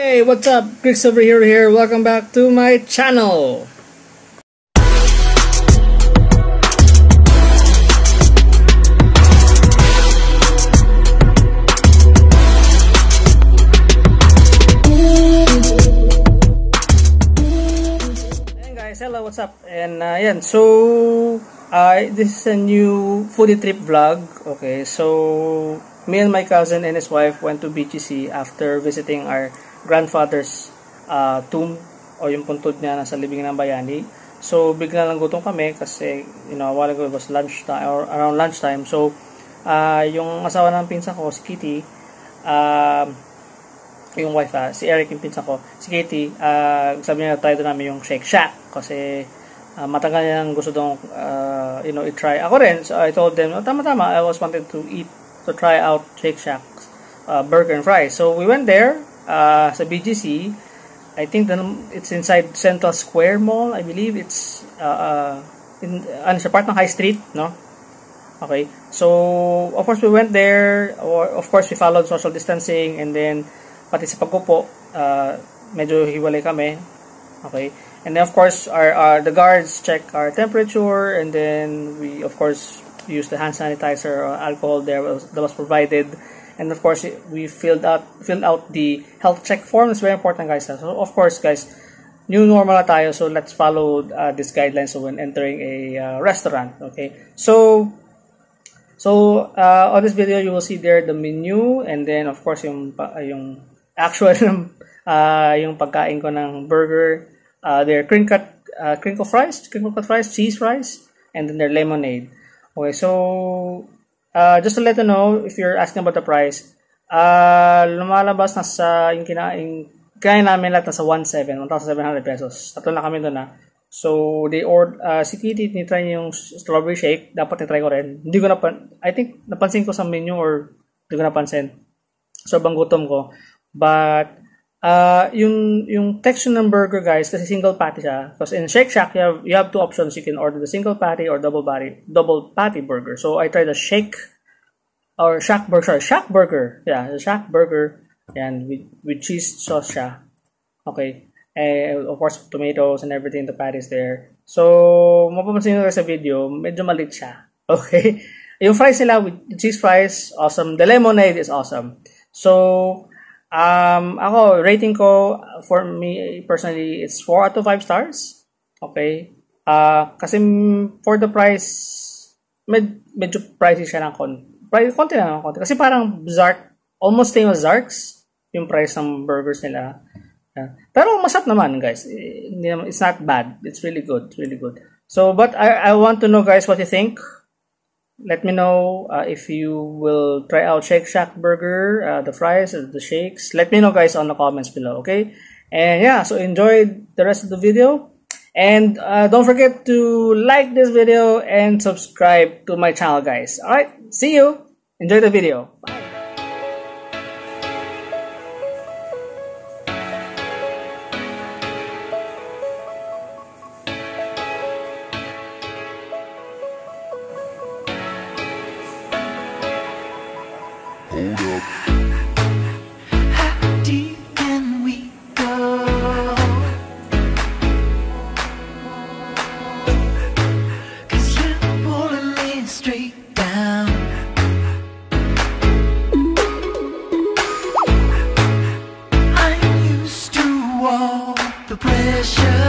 Hey, what's up? Chris over here. Welcome back to my channel. Ayan guys, hello, what's up? And uh, so uh, this is a new foodie trip vlog. Okay, so me and my cousin and his wife went to BGC after visiting our grandfather's uh, tomb o yung puntod niya nasa libing ng bayani. So, bigla lang gutom kami kasi, you know, a while ago it was lunch time or around lunchtime. So, uh, yung asawa ng pinsan ko, si Kitty, uh, yung wife ha, si Eric yung pinsan ko, si Kitty, uh, sabi niya tayo doon namin yung Shake Shack kasi uh, matagal niyang gusto dong, uh, you know, i-try. Ako rin, so I told them, oh, tama-tama, I was wanted to eat to try out Shake Shack's uh, burger and fries. So we went there uh, sa BGC. I think the, it's inside Central Square Mall. I believe it's uh, in ano sa part ng High Street, no? Okay. So of course we went there. Or of course we followed social distancing and then pati sa pagkupo uh, medyo hiwalay kami. Okay. And then of course our, our the guards check our temperature and then we of course use the hand sanitizer or alcohol there was, that was provided and of course we filled out filled out the health check form. It's very important guys. So of course guys new normal na tayo. So let's follow uh, these guidelines when entering a uh, restaurant okay? So so uh, on this video you will see there the menu and then of course yung yung actual uh, yung pagkain ko ng burger. Uh, their crinkle uh, crinkle fries crinkle cut fries cheese fries and then their lemonade. Okay, so uh, just to let you know, if you're asking about the price, uh, lumalabas na sa yung kinain, kinain namin lahat na sa 1,700, 1,700 pesos. Tatlo na kami doon na. So, they ordered, uh, si Kitty, nitry niya yung strawberry shake. Dapat nitry ko rin. Hindi ko napan, I think, napansin ko sa menu or hindi ko napansin. Sobrang gutom ko. But, Uh, yung yung texture ng burger guys kasi single patty siya. Because in Shake Shack you have you have two options. You can order the single patty or double patty double patty burger. So I tried the Shake or Shack burger. Sorry, Shack burger. Yeah, the Shack burger and with with cheese sauce siya. Okay. And of course tomatoes and everything the patties there. So mapapansin niyo sa video, medyo malit siya. Okay. Yung fries nila with cheese fries, awesome. The lemonade is awesome. So Um, ako, rating ko, for me personally, it's 4 out of 5 stars. Okay? Uh, kasi for the price, med, medyo pricey siya ng konti. Price, konti lang ng konti. Kasi parang Zark, almost same as Zark's, yung price ng burgers nila. Yeah. Pero masarap naman, guys. It's not bad. It's really good. It's really good. So, but I, I want to know, guys, what you think let me know uh, if you will try out Shake Shack Burger, uh, the fries, the shakes. Let me know guys on the comments below, okay? And yeah, so enjoy the rest of the video. And uh, don't forget to like this video and subscribe to my channel guys. Alright, see you. Enjoy the video. Bye. Pressure.